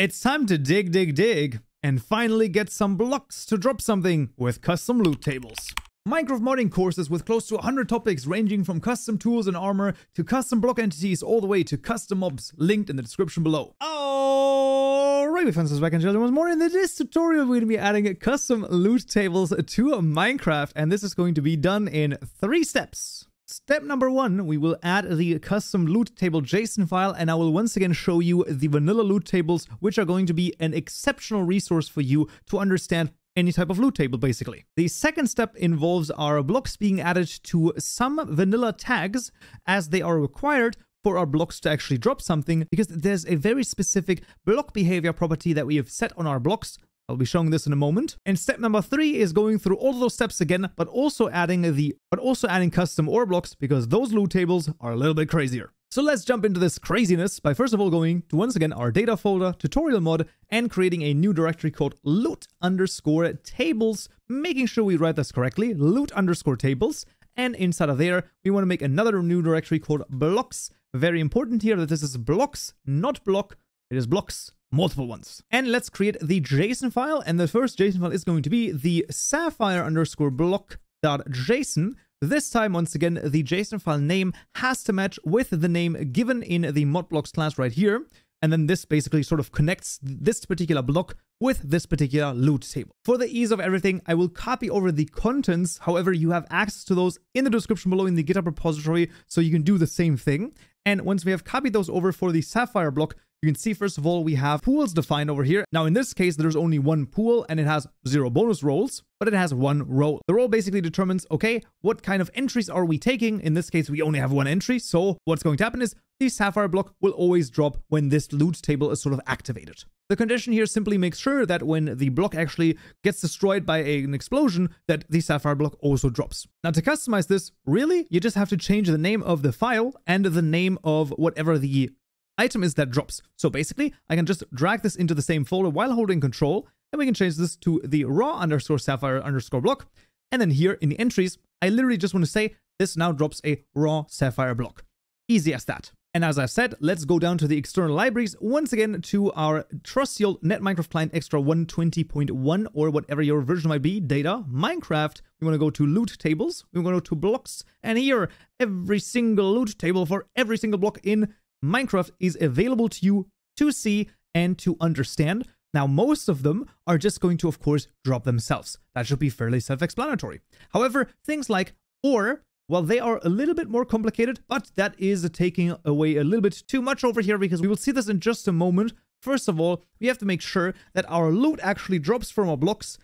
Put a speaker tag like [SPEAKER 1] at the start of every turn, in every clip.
[SPEAKER 1] It's time to dig, dig, dig, and finally get some blocks to drop something with custom loot tables. Minecraft modding courses with close to 100 topics ranging from custom tools and armor to custom block entities all the way to custom mobs linked in the description below. Alright, we this back in IntelliJ once more. In this tutorial, we're going to be adding custom loot tables to Minecraft, and this is going to be done in three steps. Step number one, we will add the custom loot table JSON file and I will once again show you the vanilla loot tables, which are going to be an exceptional resource for you to understand any type of loot table basically. The second step involves our blocks being added to some vanilla tags as they are required for our blocks to actually drop something because there's a very specific block behavior property that we have set on our blocks I'll be showing this in a moment. And step number three is going through all those steps again, but also adding the, but also adding custom ore blocks because those loot tables are a little bit crazier. So let's jump into this craziness by first of all going to once again our data folder, tutorial mod, and creating a new directory called loot underscore tables, making sure we write this correctly, loot underscore tables. And inside of there, we want to make another new directory called blocks. Very important here that this is blocks, not block. It is blocks multiple ones. And let's create the JSON file. And the first JSON file is going to be the sapphire underscore block dot JSON. This time, once again, the JSON file name has to match with the name given in the modblocks class right here. And then this basically sort of connects this particular block with this particular loot table. For the ease of everything, I will copy over the contents. However, you have access to those in the description below in the GitHub repository, so you can do the same thing. And once we have copied those over for the Sapphire block, you can see, first of all, we have pools defined over here. Now, in this case, there's only one pool and it has zero bonus rolls, but it has one roll. The roll basically determines, okay, what kind of entries are we taking? In this case, we only have one entry. So what's going to happen is the sapphire block will always drop when this loot table is sort of activated. The condition here simply makes sure that when the block actually gets destroyed by an explosion, that the sapphire block also drops. Now to customize this, really, you just have to change the name of the file and the name of whatever the item is that drops. So basically, I can just drag this into the same folder while holding control, and we can change this to the raw underscore sapphire underscore block. And then here in the entries, I literally just want to say this now drops a raw sapphire block. Easy as that. And as I said, let's go down to the external libraries once again to our trusty old Net Minecraft Client Extra 120.1 or whatever your version might be, data, Minecraft. We want to go to loot tables, we want to go to blocks, and here every single loot table for every single block in Minecraft is available to you to see and to understand. Now, most of them are just going to, of course, drop themselves. That should be fairly self-explanatory. However, things like or, well, they are a little bit more complicated, but that is taking away a little bit too much over here because we will see this in just a moment. First of all, we have to make sure that our loot actually drops from our blocks,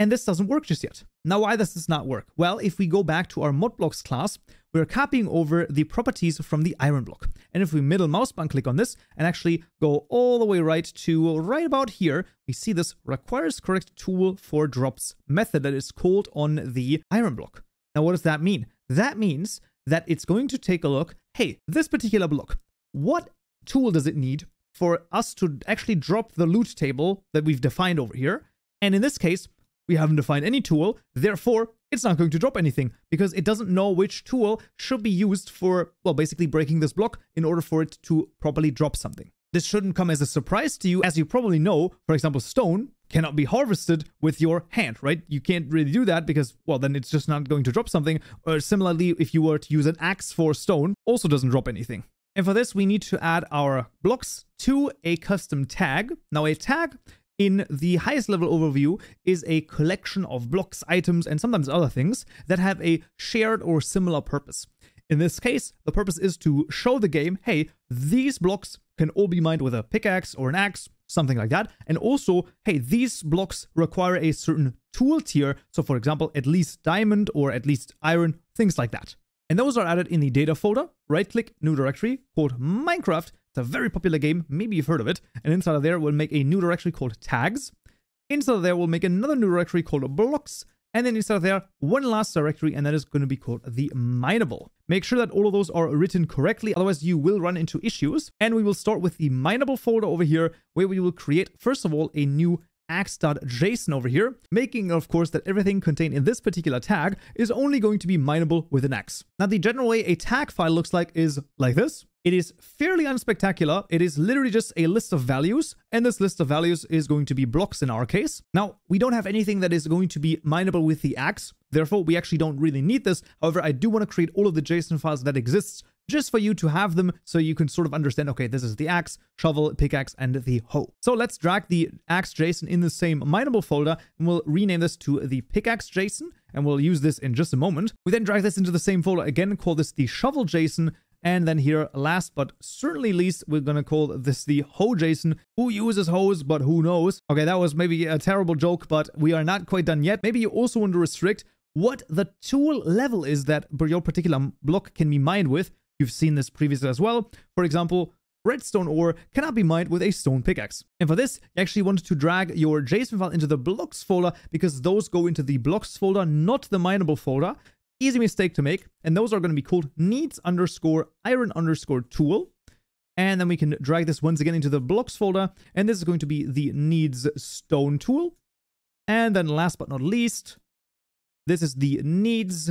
[SPEAKER 1] and this doesn't work just yet. Now, why does this not work? Well, if we go back to our modblocks class, we're copying over the properties from the iron block. And if we middle mouse button click on this and actually go all the way right to right about here, we see this requires correct tool for drops method that is called on the iron block. Now, what does that mean? That means that it's going to take a look, hey, this particular block, what tool does it need for us to actually drop the loot table that we've defined over here? And in this case, we haven't defined any tool, therefore it's not going to drop anything because it doesn't know which tool should be used for, well, basically breaking this block in order for it to properly drop something. This shouldn't come as a surprise to you. As you probably know, for example, stone cannot be harvested with your hand, right? You can't really do that because, well, then it's just not going to drop something. Or similarly, if you were to use an axe for stone, also doesn't drop anything. And for this, we need to add our blocks to a custom tag. Now, a tag in the highest level overview is a collection of blocks, items, and sometimes other things that have a shared or similar purpose. In this case, the purpose is to show the game, hey, these blocks can all be mined with a pickaxe or an axe, something like that. And also, hey, these blocks require a certain tool tier. So for example, at least diamond or at least iron, things like that. And those are added in the data folder. Right click new directory called Minecraft it's a very popular game, maybe you've heard of it. And inside of there, we'll make a new directory called tags. Inside of there, we'll make another new directory called blocks. And then inside of there, one last directory, and that is going to be called the mineable. Make sure that all of those are written correctly, otherwise you will run into issues. And we will start with the mineable folder over here, where we will create, first of all, a new axe.json over here, making of course that everything contained in this particular tag is only going to be mineable with an axe. Now the general way a tag file looks like is like this. It is fairly unspectacular. It is literally just a list of values, and this list of values is going to be blocks in our case. Now, we don't have anything that is going to be mineable with the axe, therefore we actually don't really need this. However, I do want to create all of the JSON files that exists just for you to have them so you can sort of understand, okay, this is the axe, shovel, pickaxe, and the hoe. So let's drag the axe JSON in the same mineable folder, and we'll rename this to the pickaxe JSON, and we'll use this in just a moment. We then drag this into the same folder again, call this the shovel JSON, and then here, last but certainly least, we're going to call this the hoe JSON. Who uses hoes, but who knows? Okay, that was maybe a terrible joke, but we are not quite done yet. Maybe you also want to restrict what the tool level is that your particular block can be mined with. You've seen this previously as well. For example, redstone ore cannot be mined with a stone pickaxe. And for this, you actually want to drag your JSON file into the blocks folder because those go into the blocks folder, not the mineable folder. Easy mistake to make. And those are going to be called needs underscore iron underscore tool. And then we can drag this once again into the blocks folder. And this is going to be the needs stone tool. And then last but not least, this is the needs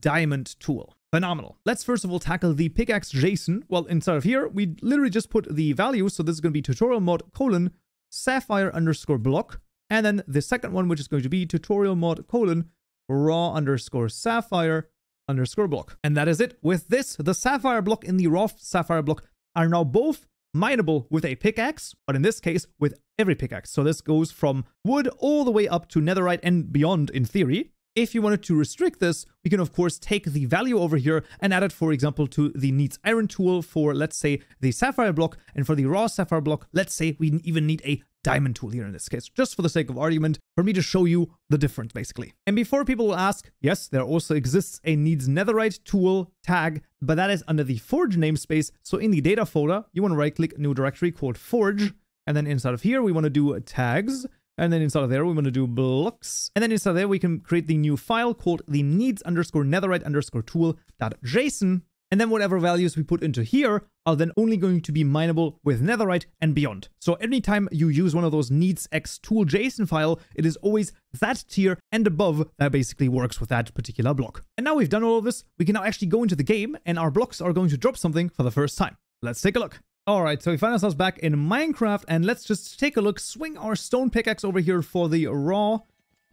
[SPEAKER 1] diamond tool. Phenomenal. Let's first of all tackle the pickaxe JSON. Well, inside of here, we literally just put the value. So this is going to be tutorial mod colon sapphire underscore block. And then the second one, which is going to be tutorial mod colon raw underscore sapphire underscore block. And that is it. With this, the sapphire block and the raw sapphire block are now both mineable with a pickaxe, but in this case, with every pickaxe. So this goes from wood all the way up to netherite and beyond in theory. If you wanted to restrict this, we can of course take the value over here and add it, for example, to the needs iron tool for, let's say, the sapphire block. And for the raw sapphire block, let's say we even need a diamond tool here in this case, just for the sake of argument, for me to show you the difference, basically. And before people will ask, yes, there also exists a needs netherite tool tag, but that is under the forge namespace. So in the data folder, you want to right click new directory called forge. And then inside of here, we want to do tags. And then inside of there, we want to do blocks. And then inside there, we can create the new file called the needs underscore netherite underscore tool dot JSON. And then whatever values we put into here are then only going to be mineable with netherite and beyond. So anytime you use one of those needs x tool JSON file, it is always that tier and above that basically works with that particular block. And now we've done all of this, we can now actually go into the game and our blocks are going to drop something for the first time. Let's take a look. Alright, so we find ourselves back in Minecraft, and let's just take a look, swing our stone pickaxe over here for the raw,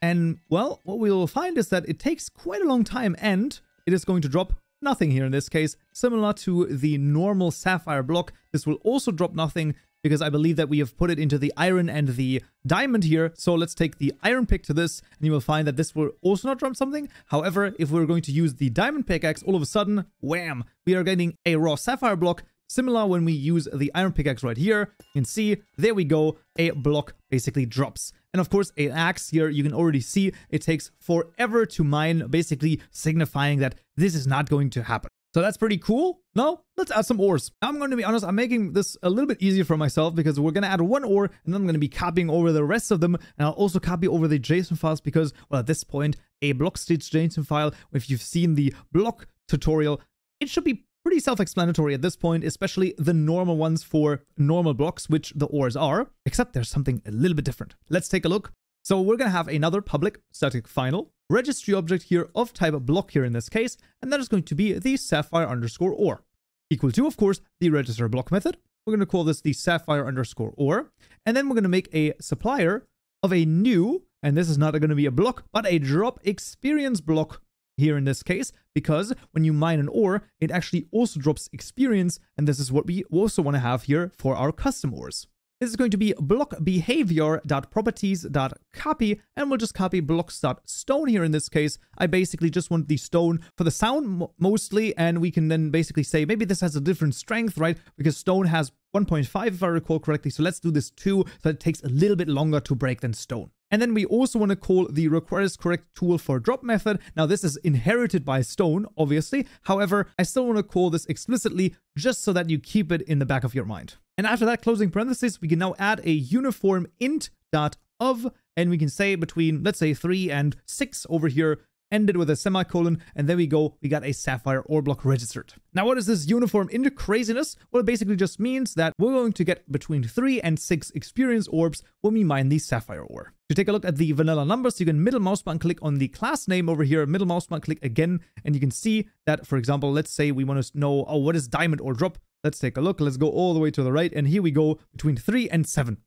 [SPEAKER 1] and, well, what we'll find is that it takes quite a long time, and it is going to drop nothing here in this case, similar to the normal sapphire block. This will also drop nothing, because I believe that we have put it into the iron and the diamond here. So let's take the iron pick to this, and you will find that this will also not drop something. However, if we're going to use the diamond pickaxe, all of a sudden, wham, we are getting a raw sapphire block Similar when we use the iron pickaxe right here, you can see, there we go, a block basically drops. And of course, an axe here, you can already see it takes forever to mine, basically signifying that this is not going to happen. So that's pretty cool. Now, let's add some ores. I'm going to be honest, I'm making this a little bit easier for myself because we're going to add one ore and then I'm going to be copying over the rest of them. And I'll also copy over the JSON files because, well, at this point, a blockstate JSON file, if you've seen the block tutorial, it should be pretty self-explanatory at this point, especially the normal ones for normal blocks, which the ores are, except there's something a little bit different. Let's take a look. So we're going to have another public static final registry object here of type block here in this case, and that is going to be the sapphire underscore ore. Equal to, of course, the register block method. We're going to call this the sapphire underscore ore, and then we're going to make a supplier of a new, and this is not going to be a block, but a drop experience block here in this case, because when you mine an ore, it actually also drops experience, and this is what we also want to have here for our custom ores. This is going to be block behavior.properties.copy, and we'll just copy blocks.stone here in this case. I basically just want the stone for the sound mostly, and we can then basically say maybe this has a different strength, right? Because stone has 1.5 if I recall correctly, so let's do this too, so it takes a little bit longer to break than stone. And then we also want to call the requires correct tool for drop method. Now this is inherited by stone, obviously. However, I still want to call this explicitly just so that you keep it in the back of your mind. And after that closing parenthesis, we can now add a uniform int dot of, and we can say between, let's say, 3 and 6 over here, ended with a semicolon, and there we go, we got a sapphire ore block registered. Now, what is this uniform int craziness? Well, it basically just means that we're going to get between 3 and 6 experience orbs when we mine the sapphire ore. To take a look at the vanilla numbers, you can middle mouse button click on the class name over here, middle mouse button click again, and you can see that, for example, let's say we want to know, oh, what is diamond ore drop? Let's take a look. Let's go all the way to the right. And here we go between 3 and 7.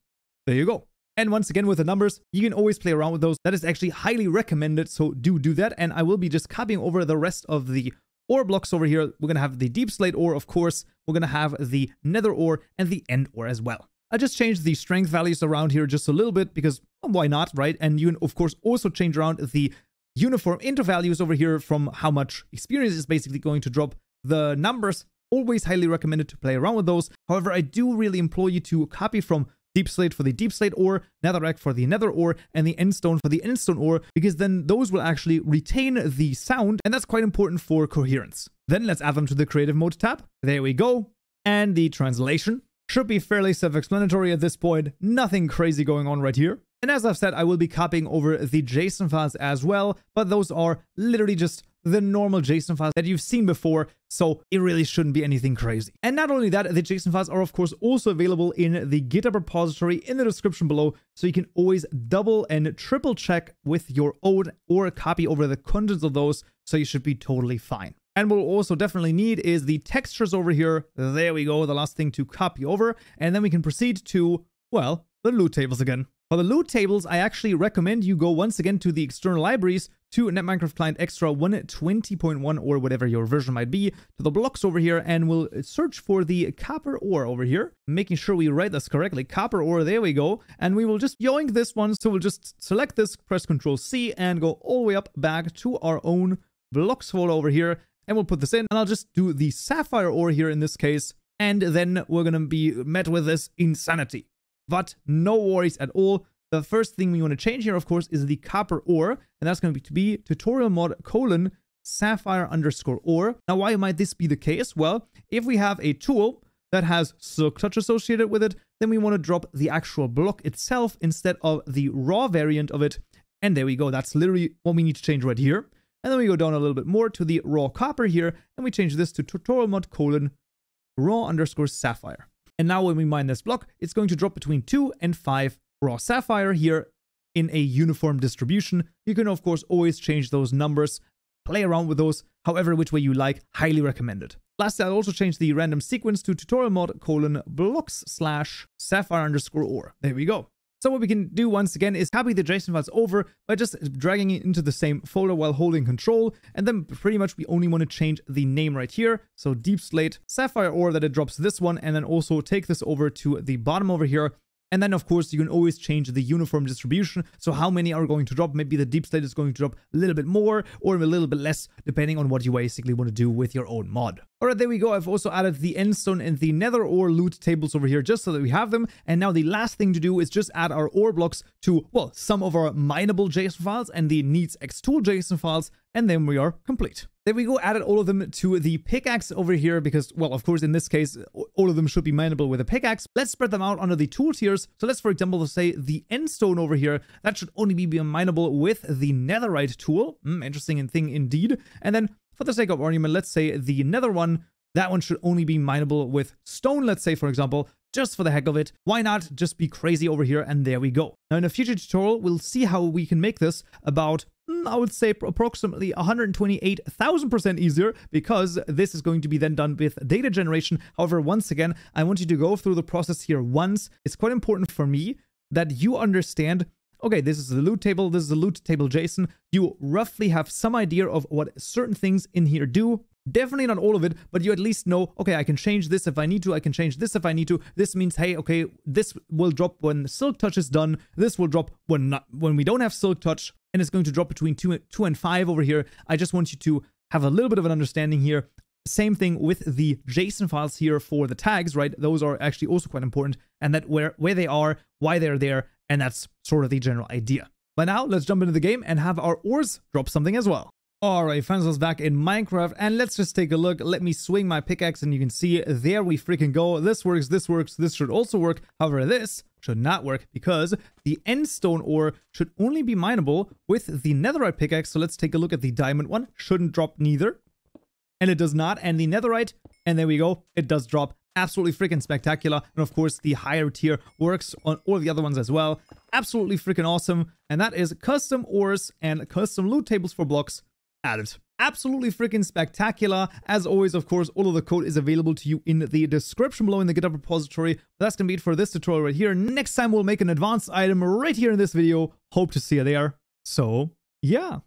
[SPEAKER 1] There you go. And once again, with the numbers, you can always play around with those. That is actually highly recommended, so do do that. And I will be just copying over the rest of the ore blocks over here. We're going to have the deep slate ore, of course. We're going to have the nether ore and the end ore as well. I just changed the strength values around here just a little bit because why not, right? And you of course, also change around the uniform int values over here from how much experience is basically going to drop. The numbers, always highly recommended to play around with those. However, I do really implore you to copy from Deep Slate for the Deep Slate ore, Netherrack for the Nether ore, and the Endstone for the Endstone ore, because then those will actually retain the sound, and that's quite important for coherence. Then let's add them to the Creative Mode tab. There we go. And the translation should be fairly self-explanatory at this point. Nothing crazy going on right here. And as I've said, I will be copying over the JSON files as well, but those are literally just the normal JSON files that you've seen before, so it really shouldn't be anything crazy. And not only that, the JSON files are of course also available in the GitHub repository in the description below, so you can always double and triple check with your own or copy over the contents of those, so you should be totally fine. And we'll also definitely need is the textures over here. There we go, the last thing to copy over. And then we can proceed to, well, the loot tables again. For the loot tables, I actually recommend you go once again to the external libraries to NetMinecraft Client Extra 120.1 or whatever your version might be, to the blocks over here, and we'll search for the copper ore over here, making sure we write this correctly. Copper ore, there we go. And we will just yoink this one. So we'll just select this, press Control C, and go all the way up back to our own blocks folder over here. And we'll put this in, and I'll just do the sapphire ore here in this case. And then we're to be met with this insanity. But no worries at all. The first thing we want to change here, of course, is the copper ore, and that's going to be, to be tutorial mod colon sapphire underscore ore. Now, why might this be the case? Well, if we have a tool that has silk touch associated with it, then we want to drop the actual block itself instead of the raw variant of it. And there we go. That's literally what we need to change right here. And then we go down a little bit more to the raw copper here, and we change this to tutorial mod colon raw underscore sapphire. And now when we mine this block, it's going to drop between 2 and 5 raw sapphire here in a uniform distribution. You can of course always change those numbers, play around with those, however which way you like, highly recommended. Lastly, I'll also change the random sequence to tutorial mod colon blocks slash sapphire underscore ore. There we go. So what we can do once again is copy the JSON files over by just dragging it into the same folder while holding control. And then pretty much we only want to change the name right here. So deep slate sapphire ore that it drops this one and then also take this over to the bottom over here and then, of course, you can always change the uniform distribution. So how many are going to drop? Maybe the deep slate is going to drop a little bit more or a little bit less, depending on what you basically want to do with your own mod. All right, there we go. I've also added the endstone and the nether ore loot tables over here just so that we have them. And now the last thing to do is just add our ore blocks to, well, some of our mineable JSON files and the needs xtool JSON files. And then we are complete. There we go, added all of them to the pickaxe over here because, well, of course, in this case, all of them should be mineable with a pickaxe. Let's spread them out under the tool tiers. So let's, for example, say the end stone over here, that should only be mineable with the netherite tool. Mm, interesting thing indeed. And then for the sake of argument, let's say the nether one, that one should only be mineable with stone, let's say, for example, just for the heck of it. Why not just be crazy over here? And there we go. Now, in a future tutorial, we'll see how we can make this about Hmm, I would say approximately 128,000% easier because this is going to be then done with data generation. However, once again, I want you to go through the process here once. It's quite important for me that you understand okay, this is the loot table, this is the loot table JSON. You roughly have some idea of what certain things in here do. Definitely not all of it, but you at least know, okay, I can change this if I need to, I can change this if I need to. This means, hey, okay, this will drop when Silk Touch is done. This will drop when not when we don't have Silk Touch and it's going to drop between 2, two and 5 over here. I just want you to have a little bit of an understanding here. Same thing with the JSON files here for the tags, right? Those are actually also quite important and that where, where they are, why they're there, and that's sort of the general idea. But now let's jump into the game and have our ores drop something as well. Alright, friends, us back in Minecraft, and let's just take a look. Let me swing my pickaxe, and you can see there we freaking go. This works, this works, this should also work. However, this should not work because the end stone ore should only be mineable with the netherite pickaxe. So let's take a look at the diamond one. Shouldn't drop neither. And it does not. And the netherite, and there we go, it does drop. Absolutely freaking spectacular. And of course, the higher tier works on all the other ones as well. Absolutely freaking awesome. And that is custom ores and custom loot tables for blocks added. absolutely freaking spectacular. As always, of course, all of the code is available to you in the description below in the GitHub repository. That's going to be it for this tutorial right here. Next time, we'll make an advanced item right here in this video. Hope to see you there. So, yeah.